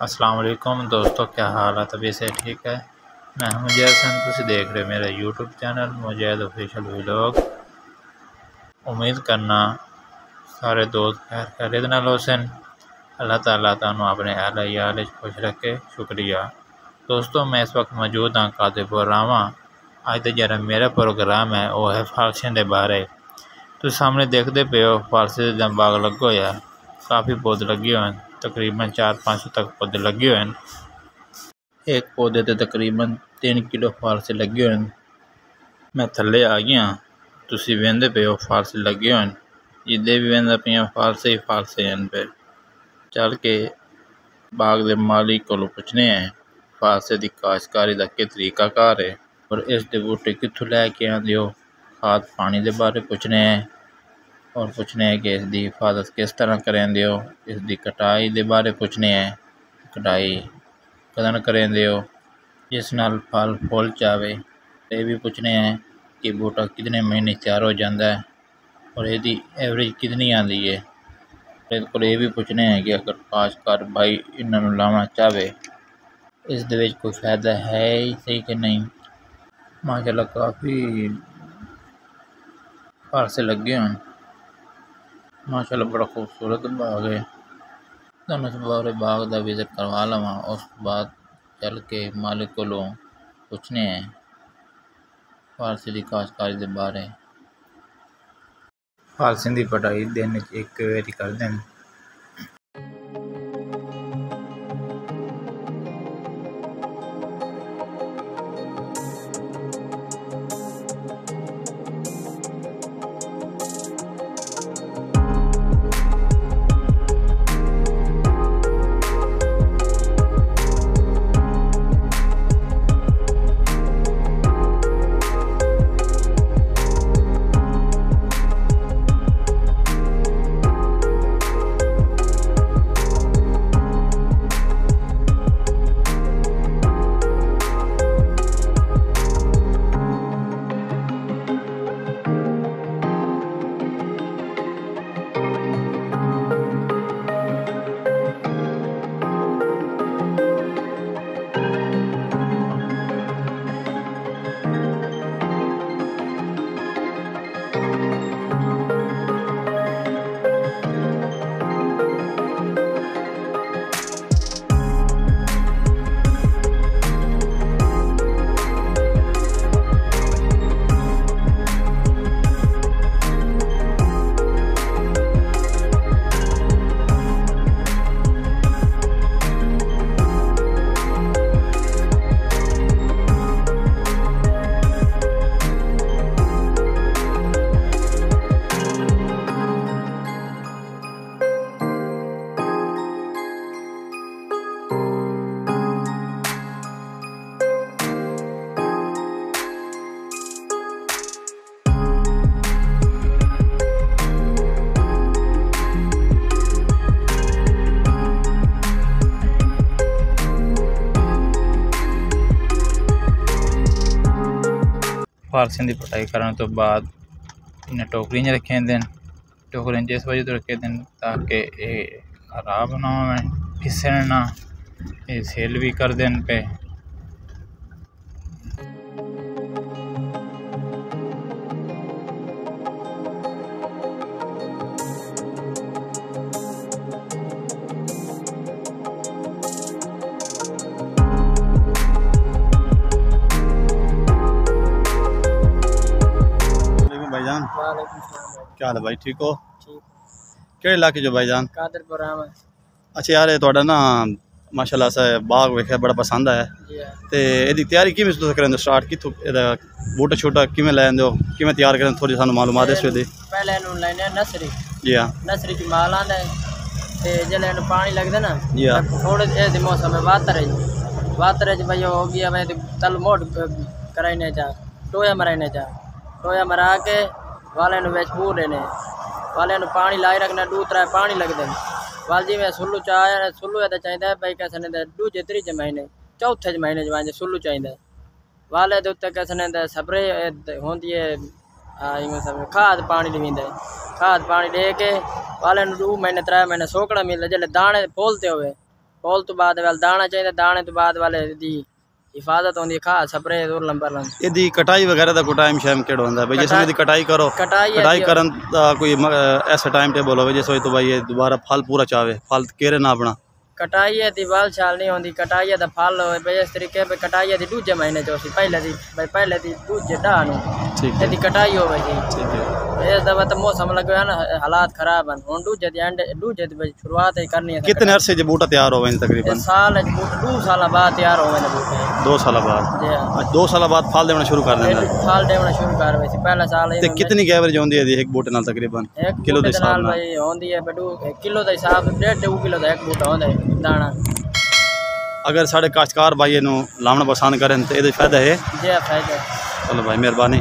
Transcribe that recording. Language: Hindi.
अस्सलाम वालेकुम। दोस्तों, क्या हाल है? तभी से ठीक है? मैं मुजैद सन तुम देख रहे मेरा YouTube channel Mujaid official vlog उम्मीद करना सारे दोस्त खैर खैरियत नाल होसन। अल्लाह ताला तुम अपने अहल याल खुश रखे। शुक्रिया। दोस्तों, मैं इस वक्त मौजूद हाँ कादिपुर रावा अज तो जरा मेरा प्रोग्राम है वह है फालसियों के बारे। तुम सामने देखते पे हो, फालसी बाग लगो है काफ़ी पौधे लगे हुए हैं तकरीबन चार पाँच सौ तक पौधे लगे हुए हैं। एक पौधे तो तकरीबन तीन किलो फालसे लगे हुए हैं। मैं थले आ गया तुम वेंदे पे हो फालसे लगे हुए हैं। जिदे भी वेंदा पे फालसे ही फालसे हैं पे। चल के बाग के मालिक को पुछने हैं फालसे की काशतकारी का कि तरीकाकार है। और इस बूटे कितों लैके आते हो? खाद पानी के बारे पुछने हैं। और पूछने हैं कि इसकी हिफाजत किस तरह करेंगे हो? इसकी कटाई के बारे पूछने हैं। कटाई कदन करेंगे हो? जिस नाल फल फुल जाए ये भी पूछने हैं कि बूटा कितने महीने तैयार हो जाता है और यदि एवरेज कितनी आती है। को ये भी पूछने हैं कि अगर काशकार भाई इन्होंने लाना चाहे इस कोई फ़ायदा है ही सही कि नहीं? माशाल्लाह, काफ़ी फारसे लगे हैं माशाल्लाह, बड़ा खूबसूरत बाग है। तुम बारे बाग का विज़िट करवा लवा, उस बाद चल के मालिक को पूछने हैं। फारसी की काशकारी के बारे। फारसी की पढ़ाई दिन एक बारी कर दें फारसियों की पटाई करने तो बाद इन्हें टोकरी रखे दिन टोकरी इस वजह तो रखे दिन ताकि ये खराब ना हो फिसन ना ये सेल भी कर देन पे क्या हाल है भाई ठीक हो ਕਿਹੜੇ ਇਲਾਕੇ ਜੋ ਭਾਈਜਾਨ ਕਾਦਰਪੁਰ ਆਵਾਂ ਅੱਛਾ ਯਾਰ ਇਹ ਤੁਹਾਡਾ ਨਾ ਮਾਸ਼ਾਅੱਲਾ ਸੇ ਬਾਗ ਵੇਖਿਆ ਬੜਾ ਪਸੰਦ ਆਇਆ ਤੇ ਇਹਦੀ ਤਿਆਰੀ ਕਿਵੇਂ ਤੁਸੀਂ ਕਰਦੇ ਹੋ ਸਟਾਰਟ ਕਿੱਥੋਂ ਇਹਦਾ ਬੂਟਾ ਛੋਟਾ ਕਿਵੇਂ ਲੈ ਆਂਦੇ ਹੋ ਕਿਵੇਂ ਤਿਆਰ ਕਰਦੇ ਥੋੜੀ ਸਾਨੂੰ ਮਾਲੂਮਾਤ ਦੱਸੋ ਦੇ ਪਹਿਲੇ ਇਹਨੂੰ ਲੈਣੇ ਨਸਰੀ ਜੀ ਹਾਂ ਨਸਰੀ ਚ ਮਾਲ ਆਂਦਾ ਤੇ ਜਦੋਂ ਇਹਨੂੰ ਪਾਣੀ ਲੱਗਦਾ ਨਾ ਜੀ ਹਾਂ ਥੋੜੇ ਜਿਹੇ ਦੇ ਮੌਸਮ ਵਿੱਚ ਵਾਤਰ ਹੈ ਵਾਤਰ ਚ ਭਈ ਹੋ ਗਿਆ ਮੈਂ ਤਲ ਮੋੜ ਕਰਾਈਨੇ ਚਾ ਟੋਇਆ ਮਰਾਈਨੇ ਚਾ ਟੋਇਆ ਮਰਾ ਕੇ वाले मजबूर रहने वाले पानी लाई रखना डू त्रै पानी लगते वाल जी में सुल्लू चाह सुल्लू तो चाहिए भाई कैसे ने दूजे त्रीजे महीने चौथे महीने जो जी चाहिए वाले के उत्ते कैसे ने होंगी है खाद पानी लवींद खाद पानी दे के वाले दू महीने त्रै महीने सोकड़ा मिलता जल्द दाने पोलते हुए पोल तो बाद वाल दाना चाहिए दाने तो बाद वाले दी हिफाजत होंदी खा छपरे दूर लंबर लंब यदि कटाई वगैरह दा को टाइम शाइम केड़ो होंदा? भाई जैसे यदि कटाई करो कटाई कटाई करन दा कोई ऐसा टाइम टेबल होवे जैसे तो भाई ये दोबारा फल पूरा चावे। फल केरे ना अपना? कटाई है दी बाल छाल नहीं होंदी कटाई दा फल होवे। भाई इस तरीके पे कटाई दी दूजे महीने चोसी पहले दी भाई पहले दी दूजे डानु ठीक है। यदि कटाई होवे जी। ठीक है। तो तो हालात खराब है। शुरुआत करनी है। कितने अरसे जे बूटा तैयार होवे तकरीबन? साल दो साल बाद तैयार होवे ने दो साल बाद? हाँ। दो साल बाद फल देना शुरू कर देना। फल देना शुरू कर वैसे पहला साल ते कितनी एवरेज होंदी है एक बूटे नाल तकरीबन? 1 किलो दे हिसाब नाल भाई होंदी है बडू किलो दे हिसाब 1.5 2 किलो दा एक बूटा होंदा है दाना। अगर साढ़े काश्तकार भाई लावना पसंद करें तो ये फ़ायदा है? जी हाँ, फ़ायदा चलो भाई मेहरबानी।